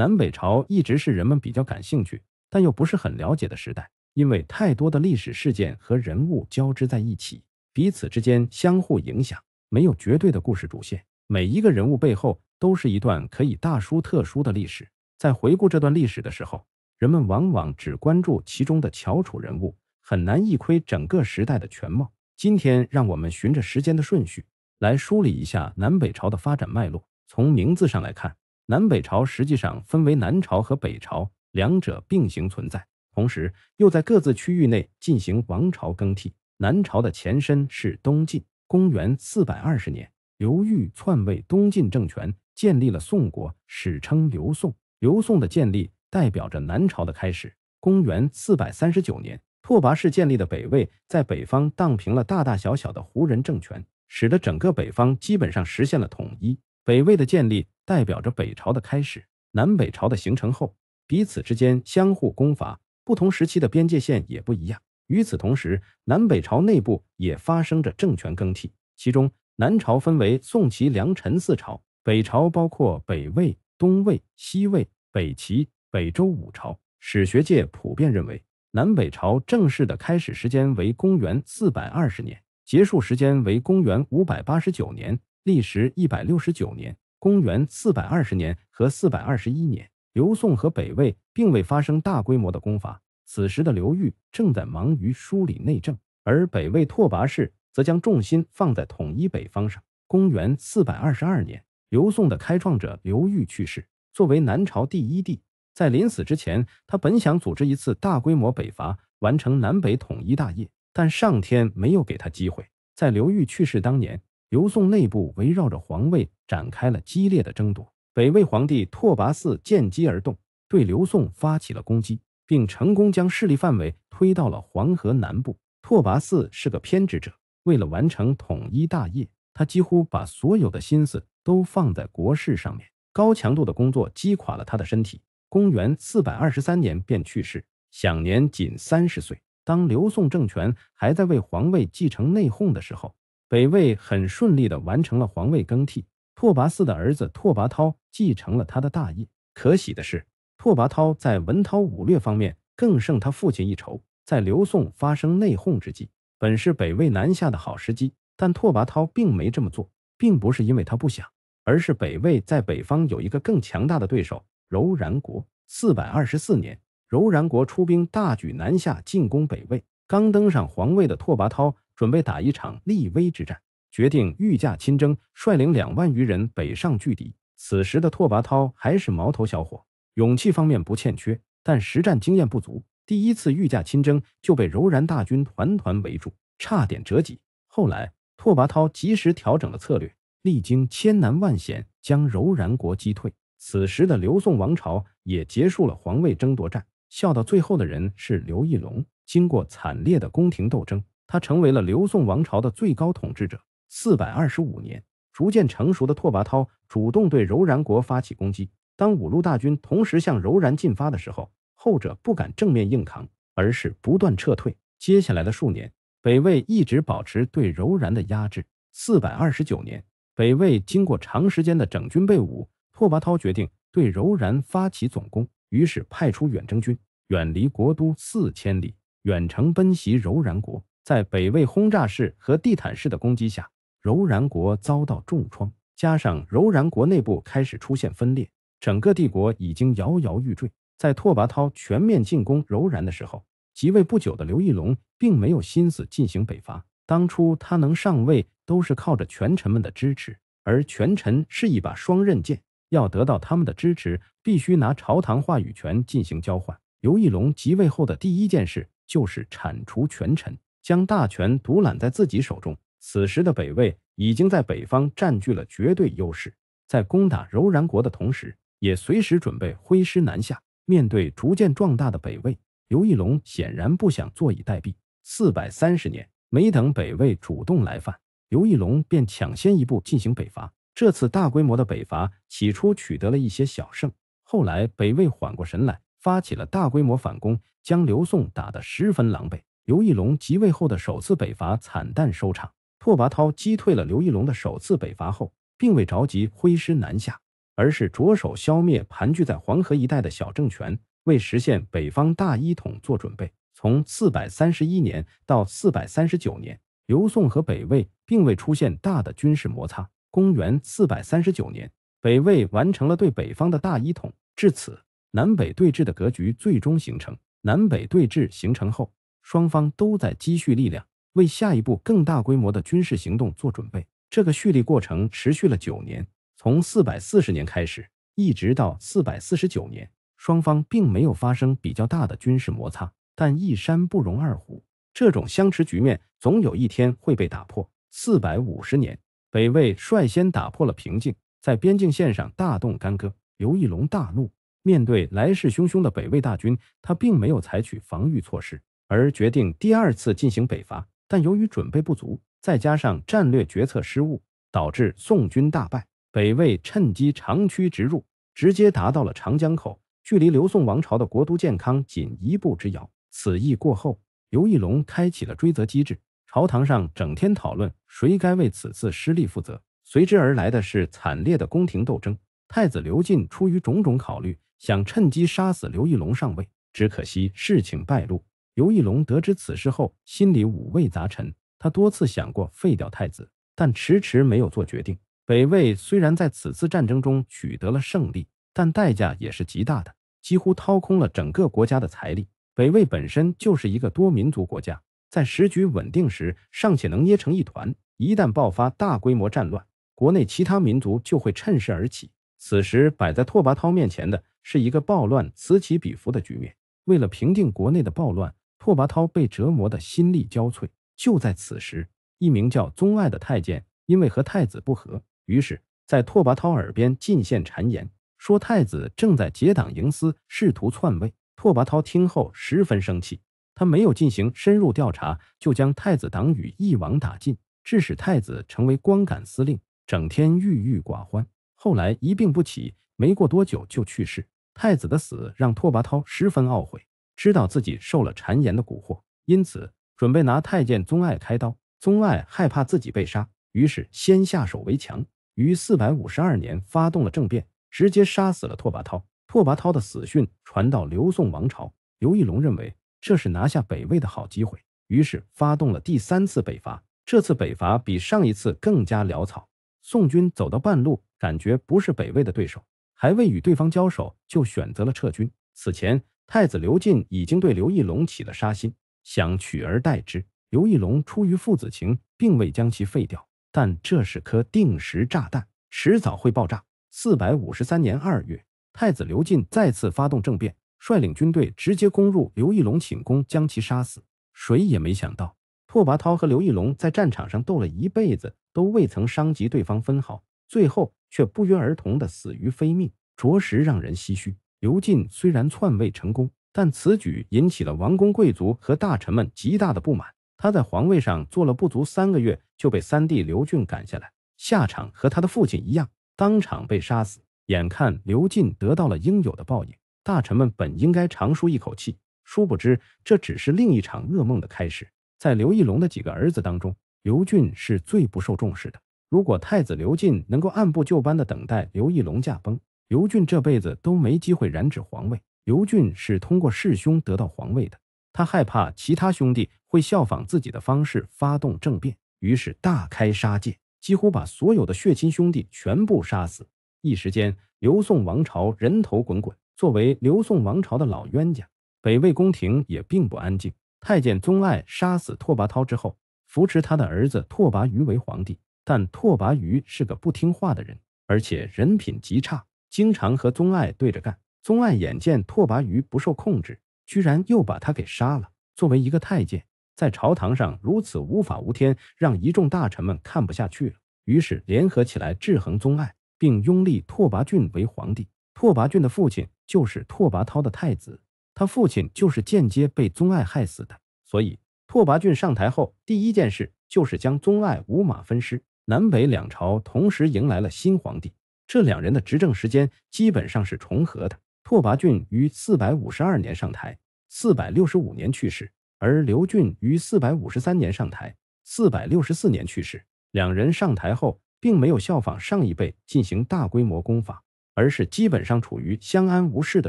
南北朝一直是人们比较感兴趣，但又不是很了解的时代，因为太多的历史事件和人物交织在一起，彼此之间相互影响，没有绝对的故事主线。每一个人物背后都是一段可以大书特书的历史。在回顾这段历史的时候，人们往往只关注其中的翘楚人物，很难一窥整个时代的全貌。今天，让我们循着时间的顺序来梳理一下南北朝的发展脉络。从名字上来看，南北朝实际上分为南朝和北朝，两者并行存在，同时又在各自区域内进行王朝更替。南朝的前身是东晋，公元四百二十年，刘裕篡位东晋政权，建立了宋国，史称刘宋。刘宋的建立。代表着南朝的开始。公元四百三十九年，拓跋氏建立的北魏在北方荡平了大大小小的胡人政权，使得整个北方基本上实现了统一。北魏的建立代表着北朝的开始。南北朝的形成后，彼此之间相互攻伐，不同时期的边界线也不一样。与此同时，南北朝内部也发生着政权更替。其中，南朝分为宋、齐、梁、陈四朝，北朝包括北魏、东魏、西魏、北齐。北周五朝，史学界普遍认为，南北朝正式的开始时间为公元四百二十年，结束时间为公元五百八十九年，历时一百六十九年。公元四百二十年和四百二十一年，刘宋和北魏并未发生大规模的攻伐，此时的刘裕正在忙于梳理内政，而北魏拓跋氏则将重心放在统一北方上。公元四百二十二年，刘宋的开创者刘裕去世，作为南朝第一帝。在临死之前，他本想组织一次大规模北伐，完成南北统一大业，但上天没有给他机会。在刘裕去世当年，刘宋内部围绕着皇位展开了激烈的争夺。北魏皇帝拓跋嗣见机而动，对刘宋发起了攻击，并成功将势力范围推到了黄河南部。拓跋嗣是个偏执者，为了完成统一大业，他几乎把所有的心思都放在国事上面，高强度的工作击垮了他的身体。公元四百二十三年便去世，享年仅三十岁。当刘宋政权还在为皇位继承内讧的时候，北魏很顺利地完成了皇位更替。拓跋嗣的儿子拓跋焘继承了他的大业。可喜的是，拓跋焘在文韬武略方面更胜他父亲一筹。在刘宋发生内讧之际，本是北魏南下的好时机，但拓跋焘并没这么做，并不是因为他不想，而是北魏在北方有一个更强大的对手。柔然国四百二十四年，柔然国出兵大举南下进攻北魏。刚登上皇位的拓跋焘准备打一场立威之战，决定御驾亲征，率领两万余人北上拒敌。此时的拓跋焘还是毛头小伙，勇气方面不欠缺，但实战经验不足。第一次御驾亲征就被柔然大军团团围住，差点折戟。后来拓跋焘及时调整了策略，历经千难万险，将柔然国击退。此时的刘宋王朝也结束了皇位争夺战，笑到最后的人是刘义隆。经过惨烈的宫廷斗争，他成为了刘宋王朝的最高统治者。四百二十五年，逐渐成熟的拓跋焘主动对柔然国发起攻击。当五路大军同时向柔然进发的时候，后者不敢正面硬扛，而是不断撤退。接下来的数年，北魏一直保持对柔然的压制。四百二十九年，北魏经过长时间的整军备武。拓跋焘决定对柔然发起总攻，于是派出远征军，远离国都四千里，远程奔袭柔然国。在北魏轰炸式和地毯式的攻击下，柔然国遭到重创。加上柔然国内部开始出现分裂，整个帝国已经摇摇欲坠。在拓跋焘全面进攻柔然的时候，即位不久的刘义隆并没有心思进行北伐。当初他能上位，都是靠着权臣们的支持，而权臣是一把双刃剑。要得到他们的支持，必须拿朝堂话语权进行交换。刘义隆即位后的第一件事就是铲除权臣，将大权独揽在自己手中。此时的北魏已经在北方占据了绝对优势，在攻打柔然国的同时，也随时准备挥师南下。面对逐渐壮大的北魏，刘义隆显然不想坐以待毙。四百三十年，没等北魏主动来犯，刘义隆便抢先一步进行北伐。这次大规模的北伐起初取得了一些小胜，后来北魏缓过神来，发起了大规模反攻，将刘宋打得十分狼狈。刘义隆即位后的首次北伐惨淡收场。拓跋焘击退了刘义隆的首次北伐后，并未着急挥师南下，而是着手消灭盘踞在黄河一带的小政权，为实现北方大一统做准备。从四百三十一年到四百三十九年，刘宋和北魏并未出现大的军事摩擦。公元四百三十九年，北魏完成了对北方的大一统，至此，南北对峙的格局最终形成。南北对峙形成后，双方都在积蓄力量，为下一步更大规模的军事行动做准备。这个蓄力过程持续了九年，从四百四十年开始，一直到四百四十九年，双方并没有发生比较大的军事摩擦。但一山不容二虎，这种相持局面总有一天会被打破。四百五十年，北魏率先打破了平静，在边境线上大动干戈。刘义隆大怒，面对来势汹汹的北魏大军，他并没有采取防御措施，而决定第二次进行北伐。但由于准备不足，再加上战略决策失误，导致宋军大败。北魏趁机长驱直入，直接达到了长江口，距离刘宋王朝的国都建康仅一步之遥。此役过后，刘义隆开启了追责机制，朝堂上整天讨论谁该为此次失利负责，随之而来的是惨烈的宫廷斗争。太子刘进出于种种考虑，想趁机杀死刘义隆上位，只可惜事情败露。刘义隆得知此事后，心里五味杂陈。他多次想过废掉太子，但迟迟没有做决定。北魏虽然在此次战争中取得了胜利，但代价也是极大的，几乎掏空了整个国家的财力。北魏本身就是一个多民族国家，在时局稳定时尚且能捏成一团，一旦爆发大规模战乱，国内其他民族就会趁势而起。此时摆在拓跋焘面前的是一个暴乱此起彼伏的局面。为了平定国内的暴乱，拓跋焘被折磨得心力交瘁。就在此时，一名叫宗爱的太监因为和太子不和，于是，在拓跋焘耳边进献谗言，说太子正在结党营私，试图篡位。拓跋焘听后十分生气，他没有进行深入调查，就将太子党羽一网打尽，致使太子成为光杆司令，整天郁郁寡欢。后来一病不起，没过多久就去世。太子的死让拓跋焘十分懊悔，知道自己受了谗言的蛊惑，因此。准备拿太监宗爱开刀，宗爱害怕自己被杀，于是先下手为强，于四百五十二年发动了政变，直接杀死了拓跋焘。拓跋焘的死讯传到刘宋王朝，刘义隆认为这是拿下北魏的好机会，于是发动了第三次北伐。这次北伐比上一次更加潦草，宋军走到半路，感觉不是北魏的对手，还未与对方交手，就选择了撤军。此前，太子刘进已经对刘义隆起了杀心。想取而代之，刘义隆出于父子情，并未将其废掉。但这是颗定时炸弹，迟早会爆炸。四百五十三年二月，太子刘进再次发动政变，率领军队直接攻入刘义隆寝宫，将其杀死。谁也没想到，拓跋焘和刘义隆在战场上斗了一辈子，都未曾伤及对方分毫，最后却不约而同的死于非命，着实让人唏嘘。刘进虽然篡位成功。但此举引起了王公贵族和大臣们极大的不满。他在皇位上坐了不足三个月，就被三弟刘俊赶下来，下场和他的父亲一样，当场被杀死。眼看刘进得到了应有的报应，大臣们本应该长舒一口气，殊不知这只是另一场噩梦的开始。在刘义隆的几个儿子当中，刘俊是最不受重视的。如果太子刘进能够按部就班的等待刘义隆驾崩，刘俊这辈子都没机会染指皇位。刘俊是通过弑兄得到皇位的，他害怕其他兄弟会效仿自己的方式发动政变，于是大开杀戒，几乎把所有的血亲兄弟全部杀死。一时间，刘宋王朝人头滚滚。作为刘宋王朝的老冤家，北魏宫廷也并不安静。太监宗爱杀死拓跋焘之后，扶持他的儿子拓跋余为皇帝，但拓跋余是个不听话的人，而且人品极差，经常和宗爱对着干。宗爱眼见拓跋余不受控制，居然又把他给杀了。作为一个太监，在朝堂上如此无法无天，让一众大臣们看不下去了，于是联合起来制衡宗爱，并拥立拓跋浚为皇帝。拓跋浚的父亲就是拓跋焘的太子，他父亲就是间接被宗爱害死的。所以，拓跋浚上台后，第一件事就是将宗爱五马分尸。南北两朝同时迎来了新皇帝，这两人的执政时间基本上是重合的。拓跋浚于四百五十二年上台，四百六十五年去世；而刘俊于四百五十三年上台，四百六十四年去世。两人上台后，并没有效仿上一辈进行大规模攻伐，而是基本上处于相安无事的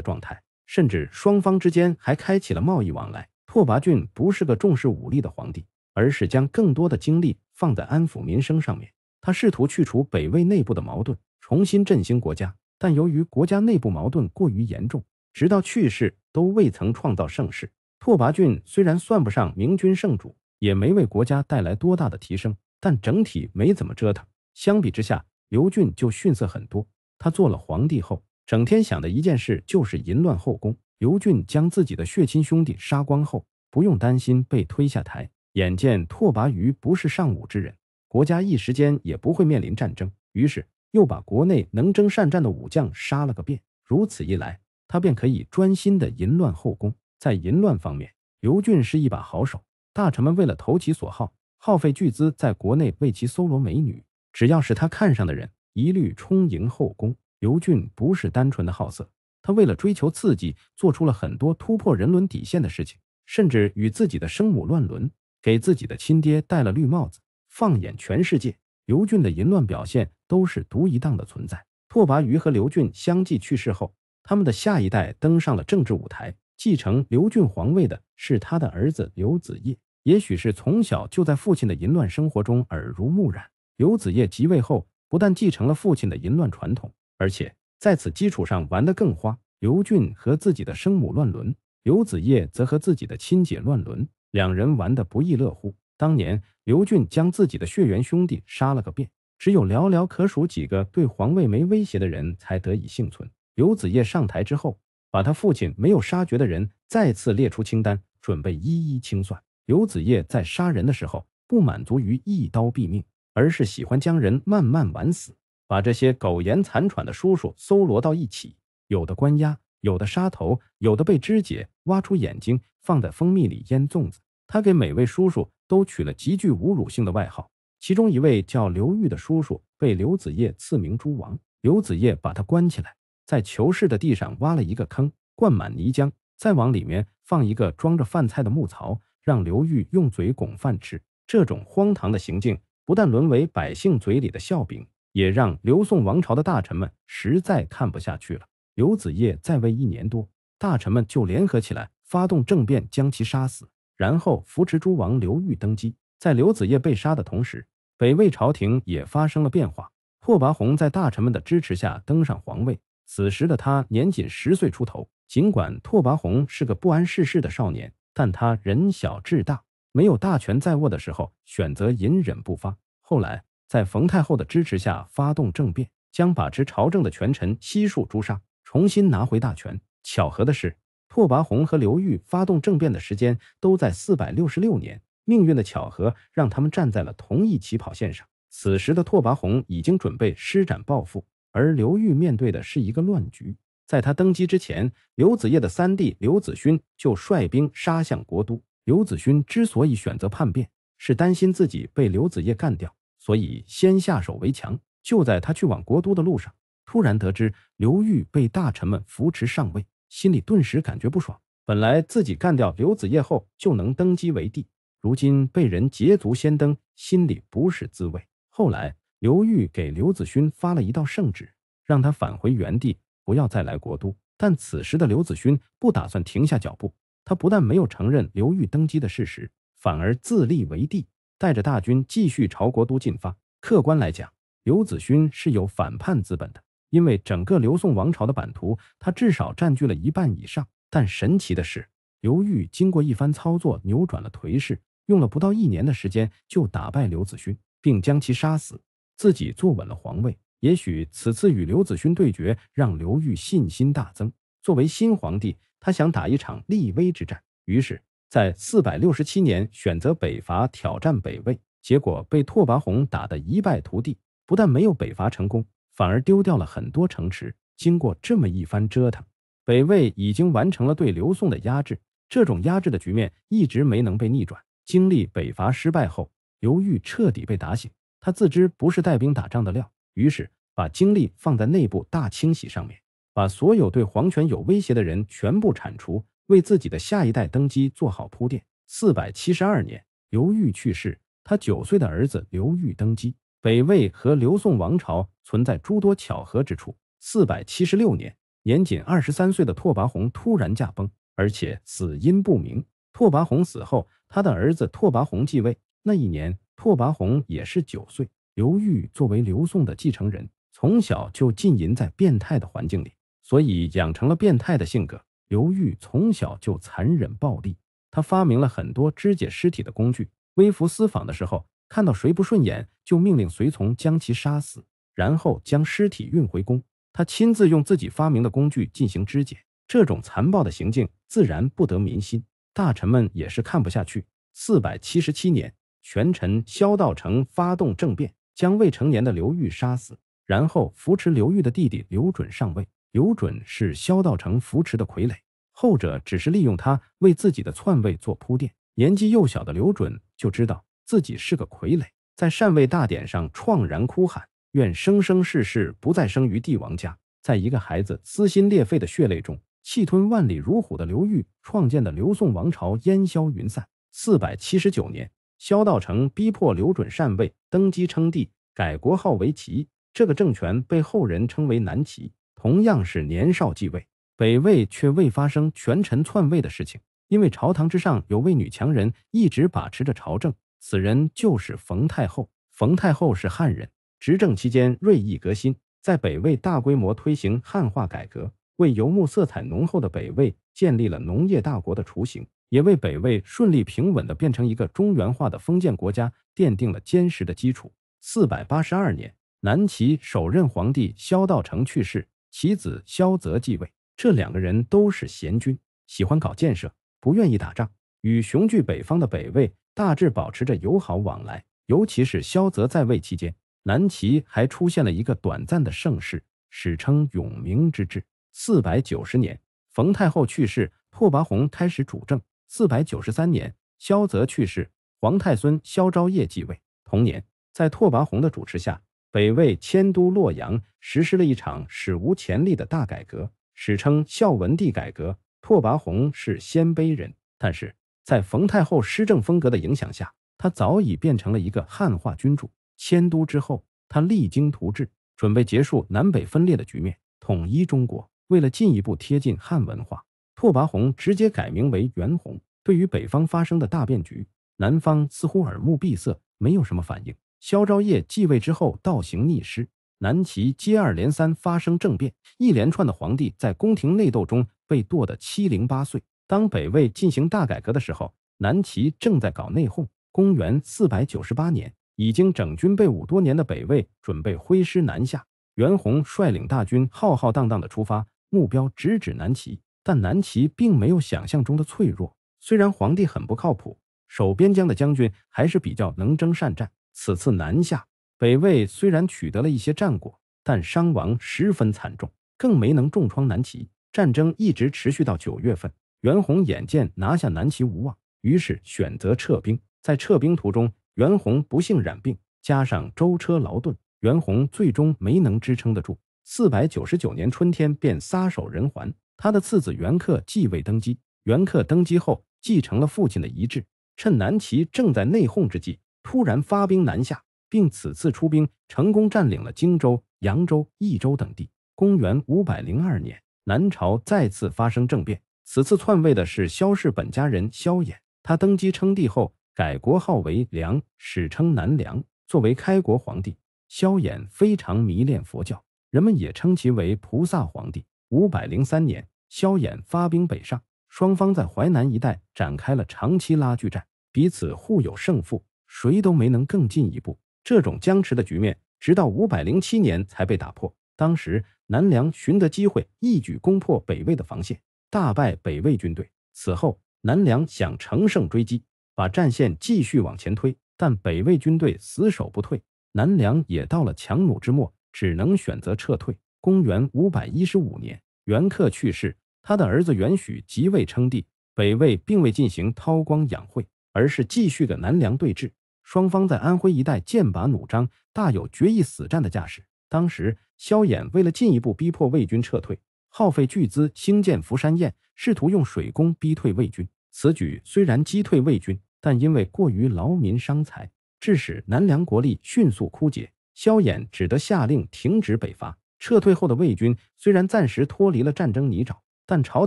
状态，甚至双方之间还开启了贸易往来。拓跋浚不是个重视武力的皇帝，而是将更多的精力放在安抚民生上面。他试图去除北魏内部的矛盾，重新振兴国家，但由于国家内部矛盾过于严重，直到去世都未曾创造盛世。拓跋浚虽然算不上明君圣主，也没为国家带来多大的提升，但整体没怎么折腾。相比之下，刘俊就逊色很多。他做了皇帝后，整天想的一件事就是淫乱后宫。刘俊将自己的血亲兄弟杀光后，不用担心被推下台。眼见拓跋余不是尚武之人，国家一时间也不会面临战争，于是又把国内能征善战的武将杀了个遍。如此一来，他便可以专心的淫乱后宫。在淫乱方面，刘俊是一把好手。大臣们为了投其所好，耗费巨资在国内为其搜罗美女，只要是他看上的人，一律充盈后宫。刘俊不是单纯的好色。他为了追求刺激，做出了很多突破人伦底线的事情，甚至与自己的生母乱伦，给自己的亲爹戴了绿帽子。放眼全世界，刘俊的淫乱表现都是独一档的存在。拓跋余和刘俊相继去世后，他们的下一代登上了政治舞台，继承刘俊皇位的是他的儿子刘子业。也许是从小就在父亲的淫乱生活中耳濡目染，刘子业即位后，不但继承了父亲的淫乱传统，而且。在此基础上玩得更花，刘俊和自己的生母乱伦，刘子业则和自己的亲姐乱伦，两人玩得不亦乐乎。当年刘俊将自己的血缘兄弟杀了个遍，只有寥寥可数几个对皇位没威胁的人才得以幸存。刘子业上台之后，把他父亲没有杀绝的人再次列出清单，准备一一清算。刘子业在杀人的时候不满足于一刀毙命，而是喜欢将人慢慢玩死。把这些苟延残喘的叔叔搜罗到一起，有的关押，有的杀头，有的被肢解，挖出眼睛放在蜂蜜里腌粽子。他给每位叔叔都取了极具侮辱性的外号。其中一位叫刘玉的叔叔被刘子业赐名诸王。刘子业把他关起来，在囚室的地上挖了一个坑，灌满泥浆，再往里面放一个装着饭菜的木槽，让刘玉用嘴拱饭吃。这种荒唐的行径，不但沦为百姓嘴里的笑柄。也让刘宋王朝的大臣们实在看不下去了。刘子业在位一年多，大臣们就联合起来发动政变，将其杀死，然后扶持诸王刘裕登基。在刘子业被杀的同时，北魏朝廷也发生了变化。拓跋宏在大臣们的支持下登上皇位，此时的他年仅十岁出头。尽管拓跋宏是个不谙世事的少年，但他人小志大，没有大权在握的时候，选择隐忍不发。后来。在冯太后的支持下发动政变，将把持朝政的权臣悉数诛杀，重新拿回大权。巧合的是，拓跋宏和刘裕发动政变的时间都在四百六十六年。命运的巧合让他们站在了同一起跑线上。此时的拓跋宏已经准备施展抱负，而刘裕面对的是一个乱局。在他登基之前，刘子业的三弟刘子勋就率兵杀向国都。刘子勋之所以选择叛变，是担心自己被刘子业干掉。所以先下手为强。就在他去往国都的路上，突然得知刘裕被大臣们扶持上位，心里顿时感觉不爽。本来自己干掉刘子业后就能登基为帝，如今被人捷足先登，心里不是滋味。后来刘裕给刘子勋发了一道圣旨，让他返回原地，不要再来国都。但此时的刘子勋不打算停下脚步，他不但没有承认刘裕登基的事实，反而自立为帝。带着大军继续朝国都进发。客观来讲，刘子勋是有反叛资本的，因为整个刘宋王朝的版图，他至少占据了一半以上。但神奇的是，刘裕经过一番操作，扭转了颓势，用了不到一年的时间就打败刘子勋，并将其杀死，自己坐稳了皇位。也许此次与刘子勋对决，让刘裕信心大增。作为新皇帝，他想打一场立威之战，于是。在四百六十七年选择北伐挑战北魏，结果被拓跋宏打得一败涂地。不但没有北伐成功，反而丢掉了很多城池。经过这么一番折腾，北魏已经完成了对刘宋的压制。这种压制的局面一直没能被逆转。经历北伐失败后，刘裕彻底被打醒。他自知不是带兵打仗的料，于是把精力放在内部大清洗上面，把所有对皇权有威胁的人全部铲除。为自己的下一代登基做好铺垫。四百七十二年，刘裕去世，他九岁的儿子刘裕登基。北魏和刘宋王朝存在诸多巧合之处。四百七十六年，年仅二十三岁的拓跋宏突然驾崩，而且死因不明。拓跋宏死后，他的儿子拓跋宏继位。那一年，拓跋宏也是九岁。刘裕作为刘宋的继承人，从小就浸淫在变态的环境里，所以养成了变态的性格。刘裕从小就残忍暴力，他发明了很多肢解尸体的工具。微服私访的时候，看到谁不顺眼，就命令随从将其杀死，然后将尸体运回宫。他亲自用自己发明的工具进行肢解，这种残暴的行径自然不得民心，大臣们也是看不下去。四百七十七年，权臣萧道成发动政变，将未成年的刘裕杀死，然后扶持刘裕的弟弟刘准上位。刘准是萧道成扶持的傀儡，后者只是利用他为自己的篡位做铺垫。年纪幼小的刘准就知道自己是个傀儡，在禅位大典上怆然哭喊。愿生生世世不再生于帝王家。在一个孩子撕心裂肺的血泪中，气吞万里如虎的刘裕创建的刘宋王朝烟消云散。四百七十九年，萧道成逼迫刘准禅位，登基称帝，改国号为齐。这个政权被后人称为南齐。同样是年少继位，北魏却未发生权臣篡位的事情，因为朝堂之上有位女强人一直把持着朝政，此人就是冯太后。冯太后是汉人。执政期间锐意革新，在北魏大规模推行汉化改革，为游牧色彩浓厚的北魏建立了农业大国的雏形，也为北魏顺利平稳地变成一个中原化的封建国家奠定了坚实的基础。四百八十二年，南齐首任皇帝萧道成去世，其子萧泽继位。这两个人都是贤君，喜欢搞建设，不愿意打仗，与雄踞北方的北魏大致保持着友好往来。尤其是萧泽在位期间。南齐还出现了一个短暂的盛世，史称永明之治。四百九十年，冯太后去世，拓跋宏开始主政。四百九十三年，萧泽去世，皇太孙萧昭业继位。同年，在拓跋宏的主持下，北魏迁都洛阳，实施了一场史无前例的大改革，史称孝文帝改革。拓跋宏是鲜卑人，但是在冯太后施政风格的影响下，他早已变成了一个汉化君主。迁都之后，他励精图治，准备结束南北分裂的局面，统一中国。为了进一步贴近汉文化，拓跋宏直接改名为元宏。对于北方发生的大变局，南方似乎耳目闭塞，没有什么反应。萧昭业继位之后，倒行逆施，南齐接二连三发生政变，一连串的皇帝在宫廷内斗中被剁得七零八碎。当北魏进行大改革的时候，南齐正在搞内讧。公元四百九十八年。已经整军备武多年的北魏准备挥师南下，袁弘率领大军浩浩荡荡的出发，目标直指南齐。但南齐并没有想象中的脆弱，虽然皇帝很不靠谱，守边疆的将军还是比较能征善战。此次南下，北魏虽然取得了一些战果，但伤亡十分惨重，更没能重创南齐。战争一直持续到九月份，袁弘眼见拿下南齐无望，于是选择撤兵。在撤兵途中，袁弘不幸染病，加上舟车劳顿，袁弘最终没能支撑得住。四百九十九年春天，便撒手人寰。他的次子袁克继位登基。袁克登基后，继承了父亲的遗志，趁南齐正在内讧之际，突然发兵南下，并此次出兵成功占领了荆州、扬州、益州等地。公元五百零二年，南朝再次发生政变，此次篡位的是萧氏本家人萧衍。他登基称帝后。改国号为梁，史称南梁。作为开国皇帝，萧衍非常迷恋佛教，人们也称其为菩萨皇帝。五百零三年，萧衍发兵北上，双方在淮南一带展开了长期拉锯战，彼此互有胜负，谁都没能更进一步。这种僵持的局面，直到五百零七年才被打破。当时南梁寻得机会，一举攻破北魏的防线，大败北魏军队。此后，南梁想乘胜追击。把战线继续往前推，但北魏军队死守不退，南梁也到了强弩之末，只能选择撤退。公元五百一十五年，袁克去世，他的儿子袁许即位称帝。北魏并未进行韬光养晦，而是继续跟南梁对峙。双方在安徽一带剑拔弩张，大有决一死战的架势。当时，萧衍为了进一步逼迫魏军撤退，耗费巨资兴建福山堰，试图用水攻逼退魏军。此举虽然击退魏军，但因为过于劳民伤财，致使南梁国力迅速枯竭。萧衍只得下令停止北伐，撤退后的魏军虽然暂时脱离了战争泥沼，但朝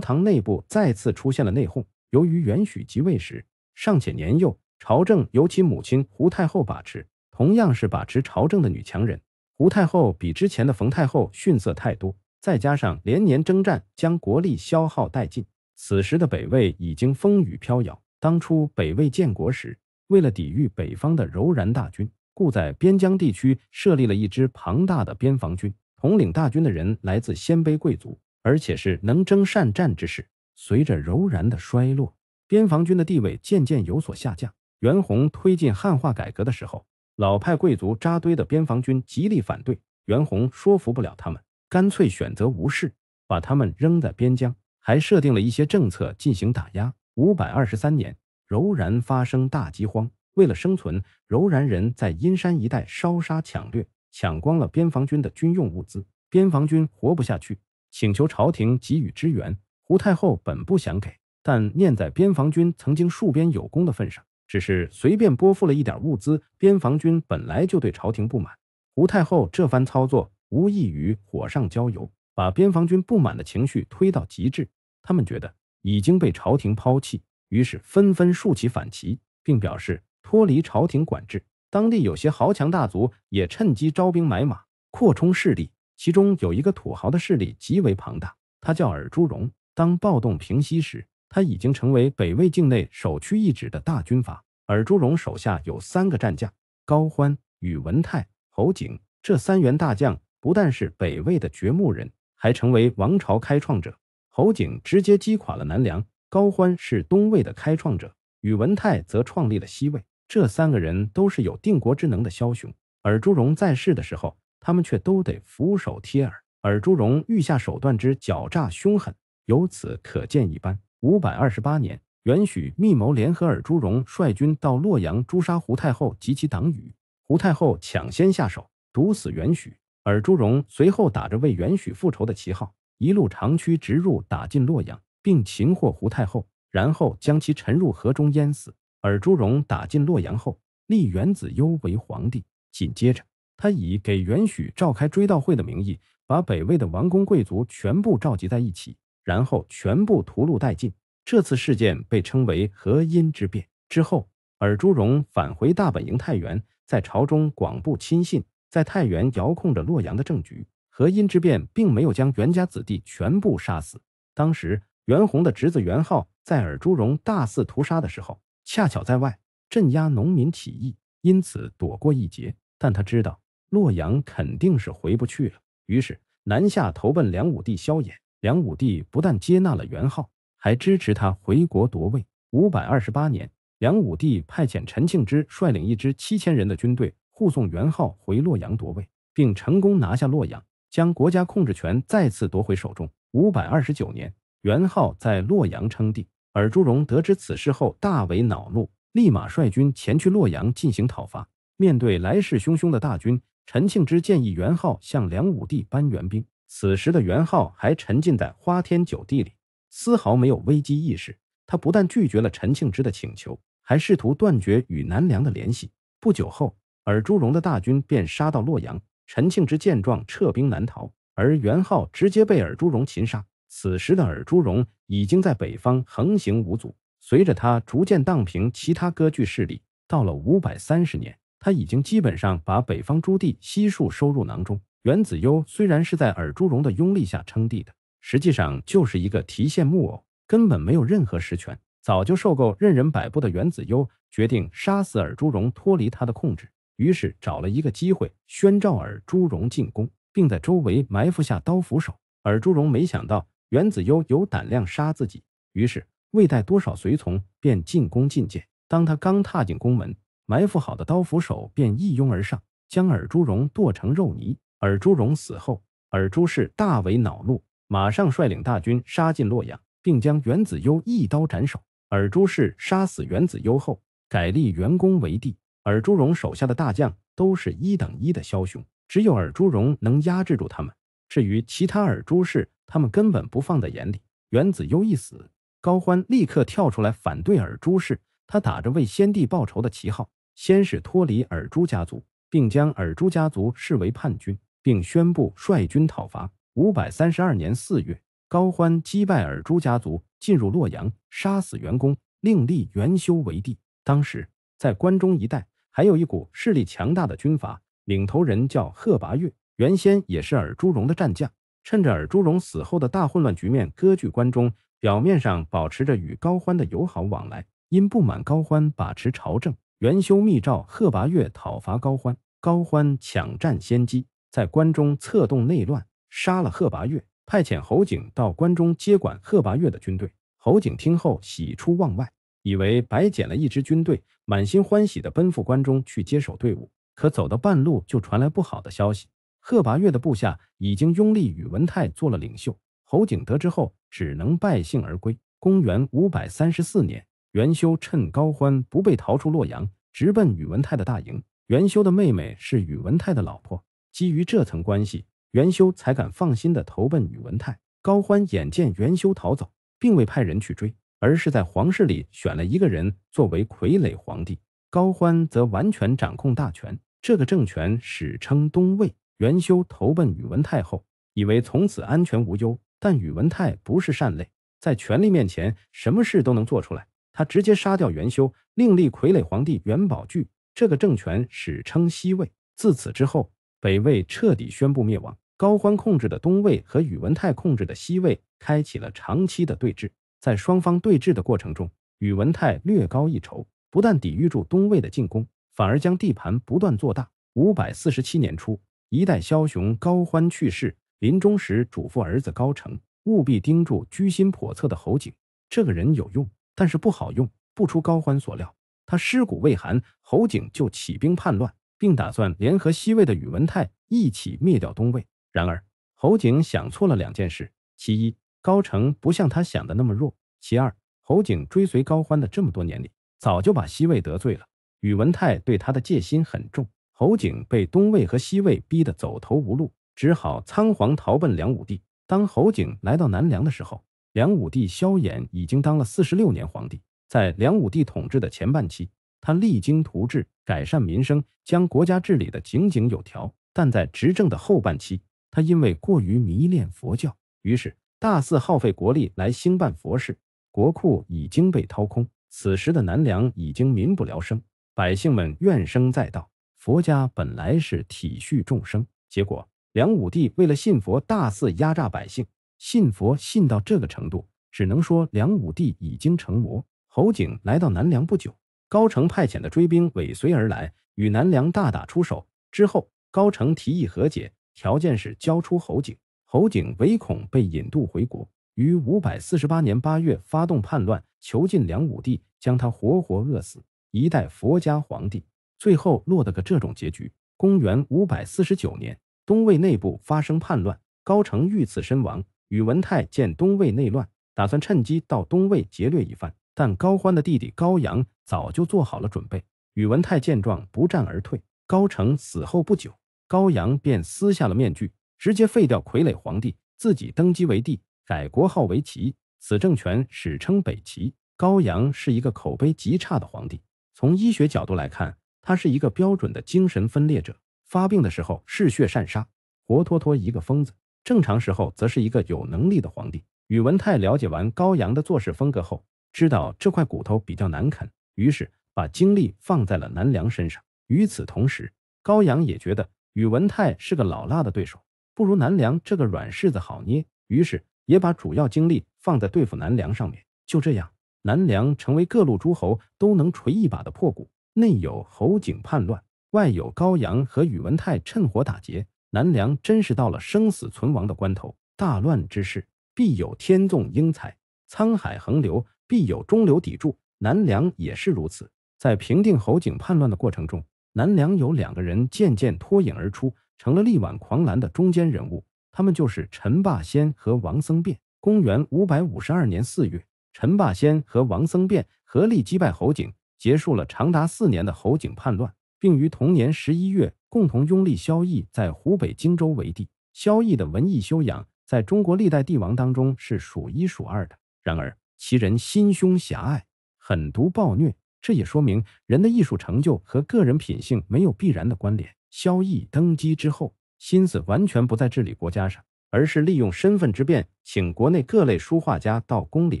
堂内部再次出现了内讧。由于元许即位时尚且年幼，朝政由其母亲胡太后把持，同样是把持朝政的女强人，胡太后比之前的冯太后逊色太多。再加上连年征战，将国力消耗殆尽，此时的北魏已经风雨飘摇。当初北魏建国时，为了抵御北方的柔然大军，故在边疆地区设立了一支庞大的边防军。统领大军的人来自鲜卑贵族，而且是能征善战之士。随着柔然的衰落，边防军的地位渐渐有所下降。袁弘推进汉化改革的时候，老派贵族扎堆的边防军极力反对，袁弘说服不了他们。干脆选择无视，把他们扔在边疆，还设定了一些政策进行打压。五百二十三年，柔然发生大饥荒，为了生存，柔然人在阴山一带烧杀抢掠，抢光了边防军的军用物资，边防军活不下去，请求朝廷给予支援。胡太后本不想给，但念在边防军曾经戍边有功的份上，只是随便拨付了一点物资。边防军本来就对朝廷不满，胡太后这番操作。无异于火上浇油，把边防军不满的情绪推到极致。他们觉得已经被朝廷抛弃，于是纷纷竖起反旗，并表示脱离朝廷管制。当地有些豪强大族也趁机招兵买马，扩充势力。其中有一个土豪的势力极为庞大，他叫尔朱荣。当暴动平息时，他已经成为北魏境内首屈一指的大军阀。尔朱荣手下有三个战将：高欢、宇文泰、侯景。这三员大将。不但是北魏的掘墓人，还成为王朝开创者。侯景直接击垮了南梁，高欢是东魏的开创者，宇文泰则创立了西魏。这三个人都是有定国之能的枭雄。尔朱荣在世的时候，他们却都得俯首帖耳。尔朱荣御下手段之狡诈凶狠，由此可见一斑。五百二十八年，袁许密谋联合尔朱荣，率军到洛阳诛杀胡太后及其党羽。胡太后抢先下手，毒死袁许。尔朱荣随后打着为袁许复仇的旗号，一路长驱直入，打进洛阳，并擒获胡太后，然后将其沉入河中淹死。尔朱荣打进洛阳后，立元子攸为皇帝。紧接着，他以给元许召开追悼会的名义，把北魏的王公贵族全部召集在一起，然后全部屠戮殆尽。这次事件被称为河阴之变。之后，尔朱荣返回大本营太原，在朝中广布亲信。在太原遥控着洛阳的政局，河阴之变并没有将袁家子弟全部杀死。当时袁弘的侄子袁浩在尔朱荣大肆屠杀的时候，恰巧在外镇压农民起义，因此躲过一劫。但他知道洛阳肯定是回不去了，于是南下投奔梁武帝萧衍。梁武帝不但接纳了元昊，还支持他回国夺位。五百二十八年，梁武帝派遣陈庆之率领一支七千人的军队。护送元昊回洛阳夺位，并成功拿下洛阳，将国家控制权再次夺回手中。五百二十九年，元昊在洛阳称帝。尔朱荣得知此事后，大为恼怒，立马率军前去洛阳进行讨伐。面对来势汹汹的大军，陈庆之建议元昊向梁武帝搬援兵。此时的元昊还沉浸在花天酒地里，丝毫没有危机意识。他不但拒绝了陈庆之的请求，还试图断绝与南梁的联系。不久后，尔朱荣的大军便杀到洛阳，陈庆之见状撤兵南逃，而元昊直接被尔朱荣擒杀。此时的尔朱荣已经在北方横行无阻，随着他逐渐荡平其他割据势力，到了五百三十年，他已经基本上把北方诸地悉数收入囊中。元子攸虽然是在尔朱荣的拥立下称帝的，实际上就是一个提线木偶，根本没有任何实权。早就受够任人摆布的元子攸决定杀死尔朱荣，脱离他的控制。于是找了一个机会，宣召尔朱荣进宫，并在周围埋伏下刀斧手。尔朱荣没想到袁子攸有胆量杀自己，于是未带多少随从便进宫觐见。当他刚踏进宫门，埋伏好的刀斧手便一拥而上，将尔朱荣剁成肉泥。尔朱荣死后，尔朱氏大为恼怒，马上率领大军杀进洛阳，并将袁子攸一刀斩首。尔朱氏杀死袁子攸后，改立袁公为帝。尔朱荣手下的大将都是一等一的枭雄，只有尔朱荣能压制住他们。至于其他尔朱氏，他们根本不放在眼里。袁子攸一死，高欢立刻跳出来反对尔朱氏。他打着为先帝报仇的旗号，先是脱离尔朱家族，并将尔朱家族视为叛军，并宣布率军讨伐。五百三十二年四月，高欢击败尔朱家族，进入洛阳，杀死元公，另立元修为帝。当时在关中一带，还有一股势力强大的军阀，领头人叫贺拔岳，原先也是尔朱荣的战将。趁着尔朱荣死后的大混乱局面割据关中，表面上保持着与高欢的友好往来，因不满高欢把持朝政，元修密诏贺拔岳讨伐高欢。高欢抢占先机，在关中策动内乱，杀了贺拔岳，派遣侯景到关中接管贺拔岳的军队。侯景听后喜出望外，以为白捡了一支军队，满心欢喜地奔赴关中去接手队伍。可走到半路，就传来不好的消息。贺拔岳的部下已经拥立宇文泰做了领袖，侯景得知后只能败兴而归。公元五百三十四年，元修趁高欢不备逃出洛阳，直奔宇文泰的大营。元修的妹妹是宇文泰的老婆，基于这层关系，元修才敢放心的投奔宇文泰。高欢眼见元修逃走，并未派人去追，而是在皇室里选了一个人作为傀儡皇帝，高欢则完全掌控大权。这个政权史称东魏。元修投奔宇文泰后，以为从此安全无忧。但宇文泰不是善类，在权力面前，什么事都能做出来。他直接杀掉元修，另立傀儡皇帝元宝炬。这个政权史称西魏。自此之后，北魏彻底宣布灭亡。高欢控制的东魏和宇文泰控制的西魏开启了长期的对峙。在双方对峙的过程中，宇文泰略高一筹，不但抵御住东魏的进攻，反而将地盘不断做大。五百四十七年初。一代枭雄高欢去世，临终时嘱咐儿子高澄务必盯住居心叵测的侯景。这个人有用，但是不好用。不出高欢所料，他尸骨未寒，侯景就起兵叛乱，并打算联合西魏的宇文泰一起灭掉东魏。然而，侯景想错了两件事：其一，高澄不像他想的那么弱；其二，侯景追随高欢的这么多年里，早就把西魏得罪了，宇文泰对他的戒心很重。侯景被东魏和西魏逼得走投无路，只好仓皇逃奔梁武帝。当侯景来到南梁的时候，梁武帝萧衍已经当了四十六年皇帝。在梁武帝统治的前半期，他励精图治，改善民生，将国家治理得井井有条。但在执政的后半期，他因为过于迷恋佛教，于是大肆耗费国力来兴办佛事，国库已经被掏空。此时的南梁已经民不聊生，百姓们怨声载道。佛家本来是体恤众生，结果梁武帝为了信佛，大肆压榨百姓。信佛信到这个程度，只能说梁武帝已经成魔。侯景来到南梁不久，高澄派遣的追兵尾随而来，与南梁大打出手。之后，高澄提议和解，条件是交出侯景。侯景唯恐被引渡回国，于五百四十八年八月发动叛乱，囚禁梁武帝，将他活活饿死，一代佛家皇帝。最后落得个这种结局。公元五百四十九年，东魏内部发生叛乱，高澄遇刺身亡。宇文泰见东魏内乱，打算趁机到东魏劫掠一番。但高欢的弟弟高阳早就做好了准备。宇文泰见状，不战而退。高澄死后不久，高阳便撕下了面具，直接废掉傀儡皇帝，自己登基为帝，改国号为齐。此政权史称北齐。高阳是一个口碑极差的皇帝。从医学角度来看，他是一个标准的精神分裂者，发病的时候嗜血善杀，活脱脱一个疯子；正常时候则是一个有能力的皇帝。宇文泰了解完高阳的做事风格后，知道这块骨头比较难啃，于是把精力放在了南梁身上。与此同时，高阳也觉得宇文泰是个老辣的对手，不如南梁这个软柿子好捏，于是也把主要精力放在对付南梁上面。就这样，南梁成为各路诸侯都能锤一把的破鼓。内有侯景叛乱，外有高阳和宇文泰趁火打劫，南梁真是到了生死存亡的关头。大乱之势，必有天纵英才；沧海横流，必有中流砥柱。南梁也是如此。在平定侯景叛乱的过程中，南梁有两个人渐渐脱颖而出，成了力挽狂澜的中间人物。他们就是陈霸先和王僧辩。公元五百五十二年四月，陈霸先和王僧辩合力击败侯景。结束了长达四年的侯景叛乱，并于同年十一月共同拥立萧绎在湖北荆州为帝。萧绎的文艺修养在中国历代帝王当中是数一数二的。然而，其人心胸狭隘，狠毒暴虐，这也说明人的艺术成就和个人品性没有必然的关联。萧绎登基之后，心思完全不在治理国家上，而是利用身份之便，请国内各类书画家到宫里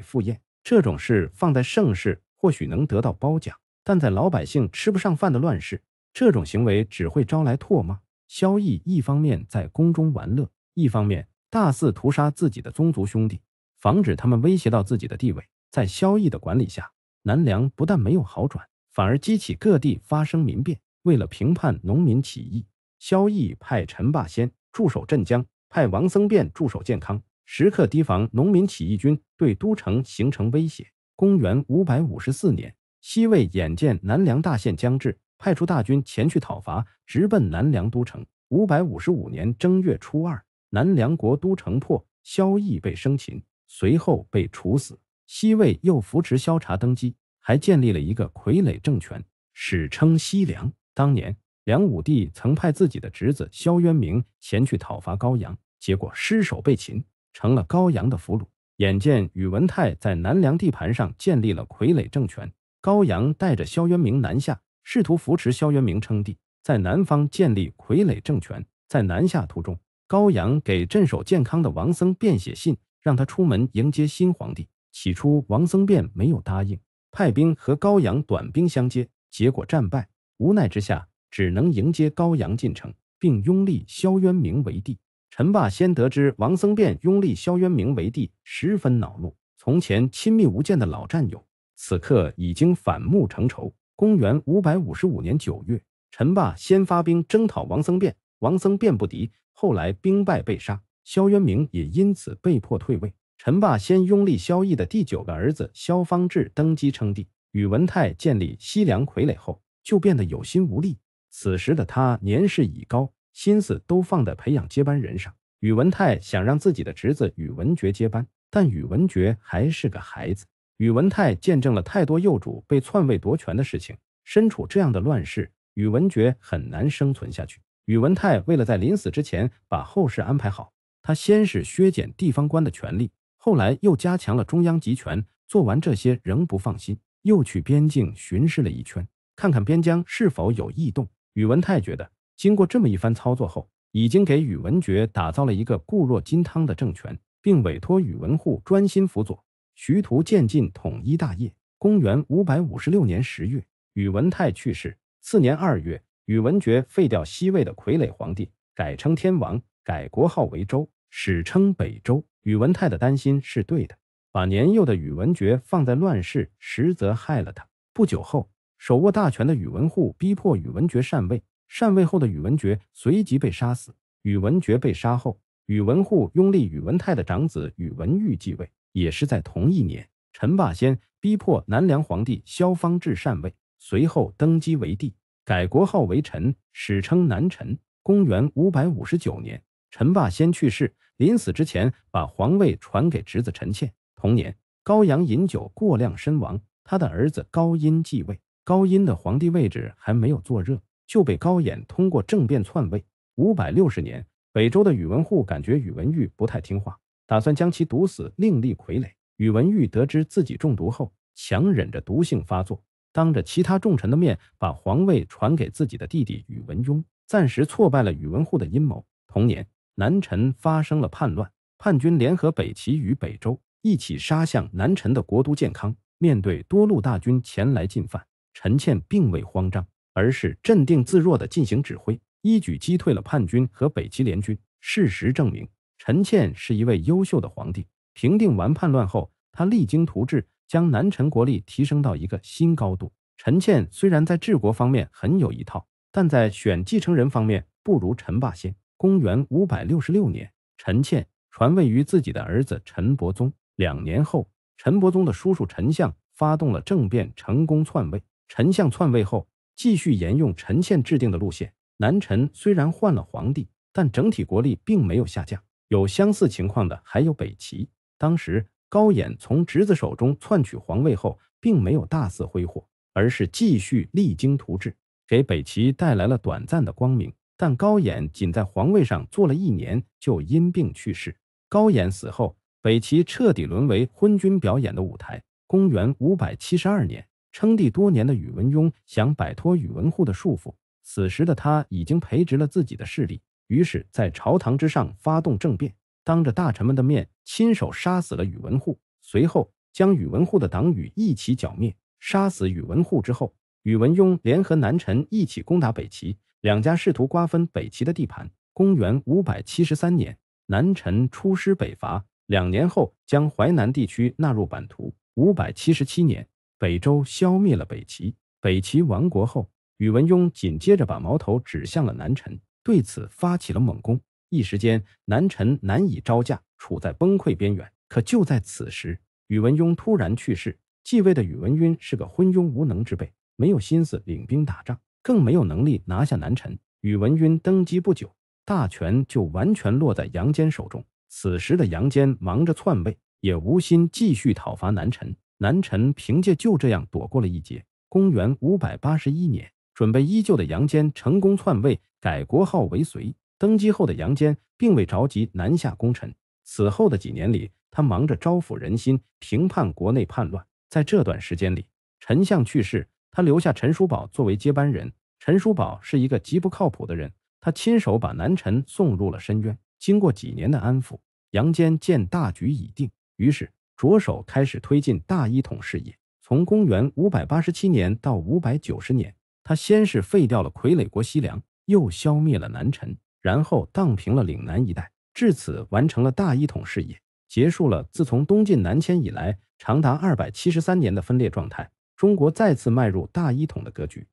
赴宴。这种事放在盛世或许能得到褒奖，但在老百姓吃不上饭的乱世，这种行为只会招来唾骂。萧绎一方面在宫中玩乐，一方面大肆屠杀自己的宗族兄弟，防止他们威胁到自己的地位。在萧绎的管理下，南梁不但没有好转，反而激起各地发生民变。为了平叛农民起义，萧绎派陈霸先驻守镇江，派王僧辩驻守建康，时刻提防农民起义军对都城形成威胁。公元五百五十四年，西魏眼见南梁大限将至。派出大军前去讨伐，直奔南梁都城。五百五十五年正月初二，南梁国都城破，萧绎被生擒，随后被处死。西魏又扶持萧察登基，还建立了一个傀儡政权，史称西凉。当年，梁武帝曾派自己的侄子萧渊明前去讨伐高阳，结果失手被擒，成了高阳的俘虏。眼见宇文泰在南梁地盘上建立了傀儡政权，高阳带着萧渊明南下。试图扶持萧渊明称帝，在南方建立傀儡政权。在南下途中，高阳给镇守健康的王僧辩写信，让他出门迎接新皇帝。起初，王僧辩没有答应，派兵和高阳短兵相接，结果战败。无奈之下，只能迎接高阳进城，并拥立萧渊明为帝。陈霸先得知王僧辩拥立萧渊明为帝，十分恼怒。从前亲密无间的老战友，此刻已经反目成仇。公元五百五十五年九月，陈霸先发兵征讨王僧辩，王僧辩不敌，后来兵败被杀，萧渊明也因此被迫退位。陈霸先拥立萧绎的第九个儿子萧方智登基称帝。宇文泰建立西凉傀儡后，就变得有心无力。此时的他年事已高，心思都放在培养接班人上。宇文泰想让自己的侄子宇文觉接班，但宇文觉还是个孩子。宇文泰见证了太多幼主被篡位夺权的事情，身处这样的乱世，宇文觉很难生存下去。宇文泰为了在临死之前把后事安排好，他先是削减地方官的权力，后来又加强了中央集权。做完这些仍不放心，又去边境巡视了一圈，看看边疆是否有异动。宇文泰觉得，经过这么一番操作后，已经给宇文觉打造了一个固若金汤的政权，并委托宇文护专心辅佐。徐图渐进，统一大业。公元五百五十六年十月，宇文泰去世。次年二月，宇文觉废掉西魏的傀儡皇帝，改称天王，改国号为周，史称北周。宇文泰的担心是对的，把年幼的宇文觉放在乱世，实则害了他。不久后，手握大权的宇文护逼迫宇文觉禅位，禅位后的宇文觉随即被杀死。宇文觉被杀后，宇文护拥立宇文泰的长子宇文毓继位。也是在同一年，陈霸先逼迫南梁皇帝萧方智禅位，随后登基为帝，改国号为陈，史称南陈。公元五百五十九年，陈霸先去世，临死之前把皇位传给侄子陈倩。同年，高阳饮酒过量身亡，他的儿子高殷继位。高殷的皇帝位置还没有坐热，就被高演通过政变篡位。五百六十年，北周的宇文护感觉宇文毓不太听话。打算将其毒死，另立傀儡。宇文毓得知自己中毒后，强忍着毒性发作，当着其他重臣的面把皇位传给自己的弟弟宇文邕，暂时挫败了宇文护的阴谋。同年，南陈发生了叛乱，叛军联合北齐与北周一起杀向南陈的国都建康。面对多路大军前来进犯，陈倩并未慌张，而是镇定自若地进行指挥，一举击退了叛军和北齐联军。事实证明。陈倩是一位优秀的皇帝。平定完叛乱后，他励精图治，将南陈国力提升到一个新高度。陈倩虽然在治国方面很有一套，但在选继承人方面不如陈霸先。公元五百六十六年，陈倩传位于自己的儿子陈伯宗。两年后，陈伯宗的叔叔陈相发动了政变，成功篡位。陈相篡位后，继续沿用陈倩制定的路线。南陈虽然换了皇帝，但整体国力并没有下降。有相似情况的还有北齐。当时高演从侄子手中篡取皇位后，并没有大肆挥霍，而是继续励精图治，给北齐带来了短暂的光明。但高演仅在皇位上坐了一年，就因病去世。高演死后，北齐彻底沦为昏君表演的舞台。公元五百七十二年，称帝多年的宇文邕想摆脱宇文护的束缚，此时的他已经培植了自己的势力。于是，在朝堂之上发动政变，当着大臣们的面亲手杀死了宇文护，随后将宇文护的党羽一起剿灭。杀死宇文护之后，宇文邕联合南陈一起攻打北齐，两家试图瓜分北齐的地盘。公元五百七十三年，南陈出师北伐，两年后将淮南地区纳入版图。五百七十七年，北周消灭了北齐。北齐亡国后，宇文邕紧接着把矛头指向了南陈。对此发起了猛攻，一时间南陈难以招架，处在崩溃边缘。可就在此时，宇文邕突然去世，继位的宇文赟是个昏庸无能之辈，没有心思领兵打仗，更没有能力拿下南陈。宇文赟登基不久，大权就完全落在杨坚手中。此时的杨坚忙着篡位，也无心继续讨伐南陈。南陈凭借就这样躲过了一劫。公元五百八十一年。准备依旧的杨坚成功篡位，改国号为隋。登基后的杨坚并未着急南下攻陈，此后的几年里，他忙着招抚人心，平叛国内叛乱。在这段时间里，陈相去世，他留下陈叔宝作为接班人。陈叔宝是一个极不靠谱的人，他亲手把南陈送入了深渊。经过几年的安抚，杨坚见大局已定，于是着手开始推进大一统事业。从公元五百八十七年到五百九十年。他先是废掉了傀儡国西凉，又消灭了南陈，然后荡平了岭南一带，至此完成了大一统事业，结束了自从东晋南迁以来长达二百七十三年的分裂状态。中国再次迈入大一统的格局。